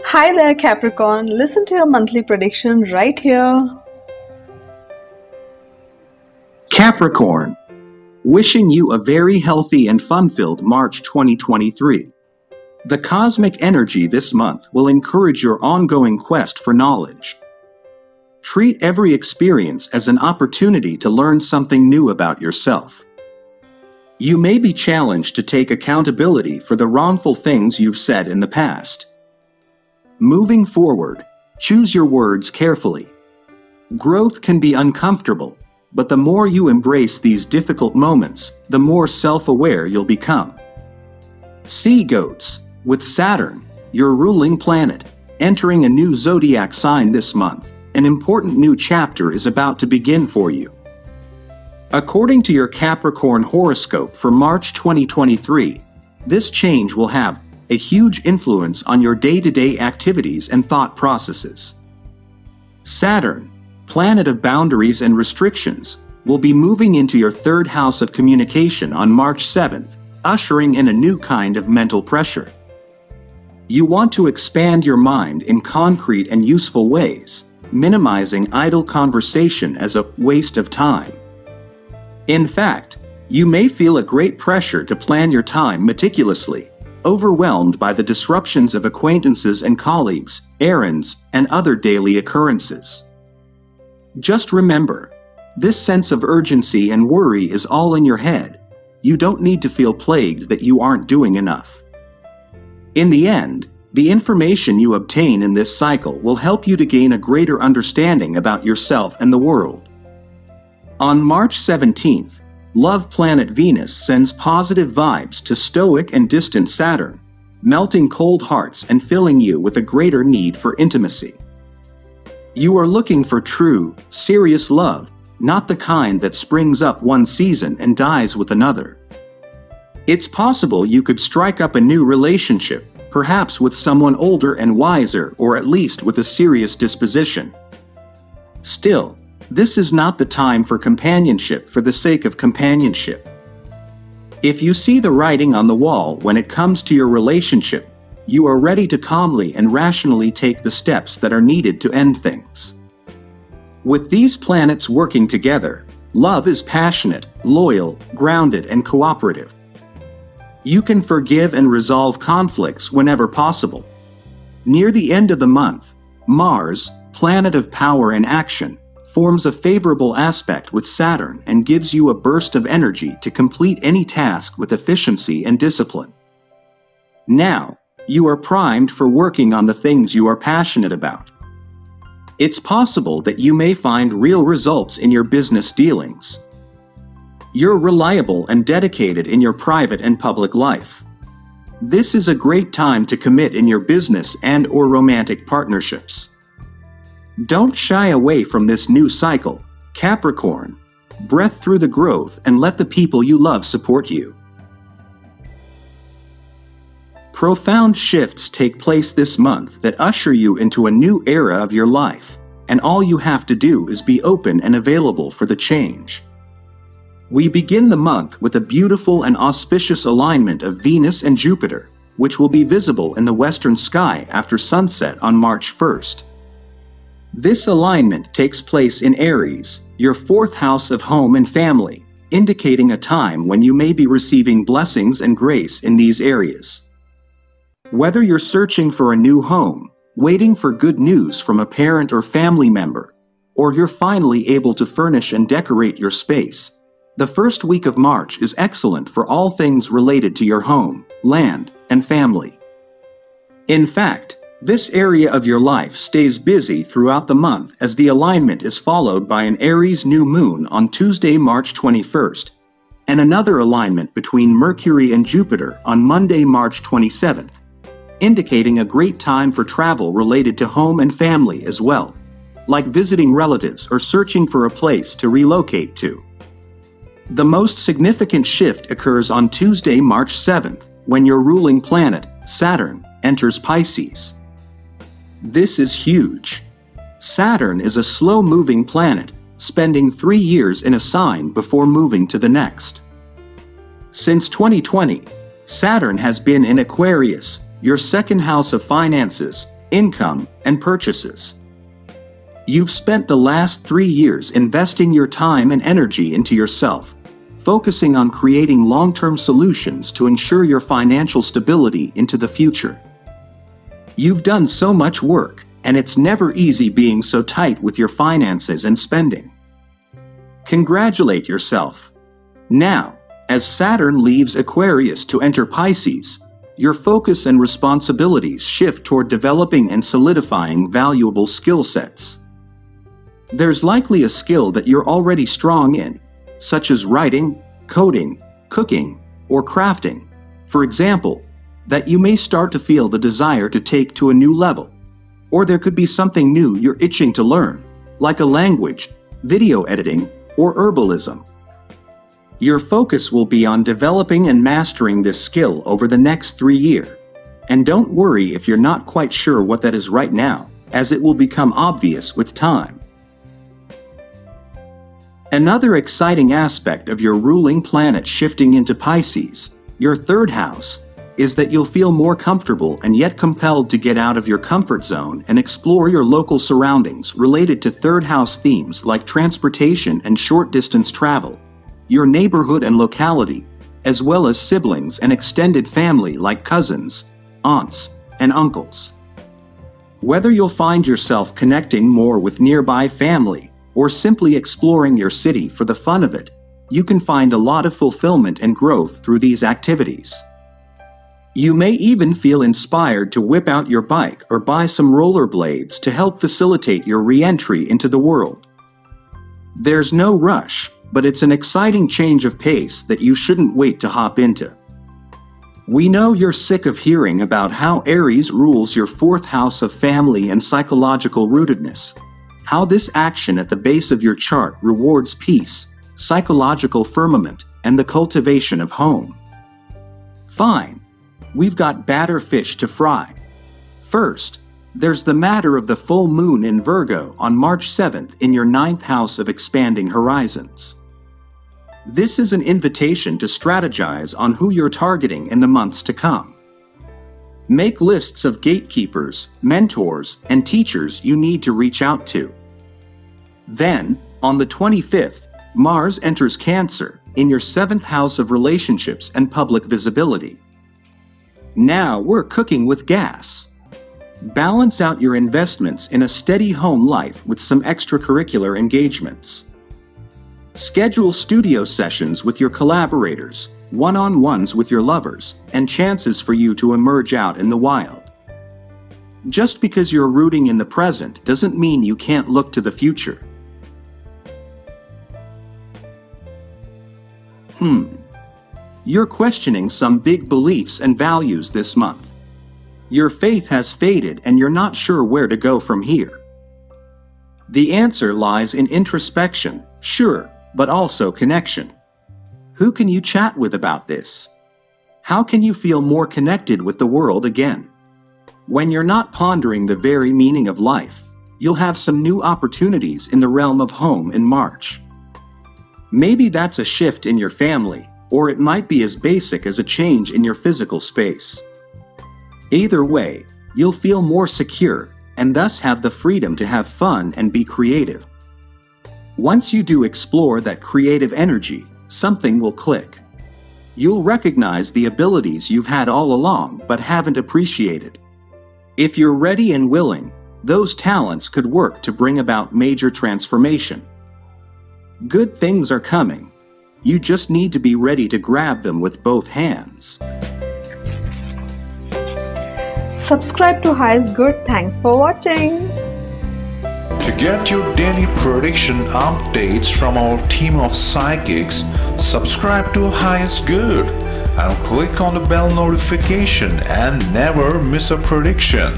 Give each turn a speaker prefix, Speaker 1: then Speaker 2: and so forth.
Speaker 1: Hi there, Capricorn. Listen to your monthly prediction right here.
Speaker 2: Capricorn, wishing you a very healthy and fun filled March 2023. The cosmic energy this month will encourage your ongoing quest for knowledge. Treat every experience as an opportunity to learn something new about yourself. You may be challenged to take accountability for the wrongful things you've said in the past. Moving forward, choose your words carefully. Growth can be uncomfortable, but the more you embrace these difficult moments, the more self aware you'll become. Sea goats, with Saturn, your ruling planet, entering a new zodiac sign this month, an important new chapter is about to begin for you. According to your Capricorn horoscope for March 2023, this change will have a huge influence on your day to day activities and thought processes. Saturn, planet of boundaries and restrictions, will be moving into your third house of communication on March 7th, ushering in a new kind of mental pressure. You want to expand your mind in concrete and useful ways, minimizing idle conversation as a waste of time. In fact, you may feel a great pressure to plan your time meticulously, overwhelmed by the disruptions of acquaintances and colleagues, errands, and other daily occurrences. Just remember, this sense of urgency and worry is all in your head. You don't need to feel plagued that you aren't doing enough. In the end, the information you obtain in this cycle will help you to gain a greater understanding about yourself and the world. On March 17th, Love Planet Venus sends positive vibes to stoic and distant Saturn, melting cold hearts and filling you with a greater need for intimacy. You are looking for true, serious love, not the kind that springs up one season and dies with another. It's possible you could strike up a new relationship, perhaps with someone older and wiser, or at least with a serious disposition. Still, this is not the time for companionship for the sake of companionship. If you see the writing on the wall when it comes to your relationship, you are ready to calmly and rationally take the steps that are needed to end things. With these planets working together, love is passionate, loyal, grounded, and cooperative. You can forgive and resolve conflicts whenever possible. Near the end of the month, Mars, planet of power and action, forms a favorable aspect with Saturn and gives you a burst of energy to complete any task with efficiency and discipline. Now, you are primed for working on the things you are passionate about. It's possible that you may find real results in your business dealings. You're reliable and dedicated in your private and public life. This is a great time to commit in your business and or romantic partnerships. Don't shy away from this new cycle, Capricorn. Breath through the growth and let the people you love support you. Profound shifts take place this month that usher you into a new era of your life, and all you have to do is be open and available for the change. We begin the month with a beautiful and auspicious alignment of Venus and Jupiter, which will be visible in the western sky after sunset on March 1st. This alignment takes place in Aries, your fourth house of home and family, indicating a time when you may be receiving blessings and grace in these areas. Whether you're searching for a new home, waiting for good news from a parent or family member, or you're finally able to furnish and decorate your space, the first week of March is excellent for all things related to your home, land, and family. In fact, this area of your life stays busy throughout the month as the alignment is followed by an Aries new moon on Tuesday, March 21st, and another alignment between Mercury and Jupiter on Monday, March 27th, indicating a great time for travel related to home and family as well, like visiting relatives or searching for a place to relocate to. The most significant shift occurs on Tuesday, March 7th, when your ruling planet, Saturn, enters Pisces. This is huge. Saturn is a slow moving planet, spending three years in a sign before moving to the next. Since 2020, Saturn has been in Aquarius, your second house of finances, income, and purchases. You've spent the last three years investing your time and energy into yourself, focusing on creating long term solutions to ensure your financial stability into the future. You've done so much work, and it's never easy being so tight with your finances and spending. Congratulate yourself. Now, as Saturn leaves Aquarius to enter Pisces, your focus and responsibilities shift toward developing and solidifying valuable skill sets. There's likely a skill that you're already strong in, such as writing, coding, cooking, or crafting. For example, that you may start to feel the desire to take to a new level. Or there could be something new you're itching to learn, like a language, video editing, or herbalism. Your focus will be on developing and mastering this skill over the next three years. And don't worry if you're not quite sure what that is right now, as it will become obvious with time. Another exciting aspect of your ruling planet shifting into Pisces, your third house, is that you'll feel more comfortable and yet compelled to get out of your comfort zone and explore your local surroundings related to third house themes like transportation and short distance travel your neighborhood and locality, as well as siblings and extended family like cousins, aunts, and uncles. Whether you'll find yourself connecting more with nearby family or simply exploring your city for the fun of it, you can find a lot of fulfillment and growth through these activities. You may even feel inspired to whip out your bike or buy some rollerblades to help facilitate your re entry into the world. There's no rush, but it's an exciting change of pace that you shouldn't wait to hop into. We know you're sick of hearing about how Aries rules your fourth house of family and psychological rootedness, how this action at the base of your chart rewards peace, psychological firmament, and the cultivation of home. Fine, we've got batter fish to fry. First, there's the matter of the full moon in Virgo on March 7th in your ninth house of expanding horizons. This is an invitation to strategize on who you're targeting in the months to come. Make lists of gatekeepers, mentors, and teachers you need to reach out to. Then, on the 25th, Mars enters Cancer in your seventh house of relationships and public visibility. Now we're cooking with gas. Balance out your investments in a steady home life with some extracurricular engagements. Schedule studio sessions with your collaborators, one on ones with your lovers, and chances for you to emerge out in the wild. Just because you're rooting in the present doesn't mean you can't look to the future. Hmm. You're questioning some big beliefs and values this month. Your faith has faded and you're not sure where to go from here. The answer lies in introspection, sure, but also connection. Who can you chat with about this? How can you feel more connected with the world again? When you're not pondering the very meaning of life, you'll have some new opportunities in the realm of home in March. Maybe that's a shift in your family, or it might be as basic as a change in your physical space. Either way, you'll feel more secure and thus have the freedom to have fun and be creative. Once you do explore that creative energy, something will click. You'll recognize the abilities you've had all along but haven't appreciated. If you're ready and willing, those talents could work to bring about major transformation. Good things are coming. You just need to be ready to grab them with both hands.
Speaker 1: Subscribe to Highest Good. Thanks for watching.
Speaker 3: To get your daily prediction updates from our team of psychics, subscribe to Highest Good and click on the bell notification and never miss a prediction.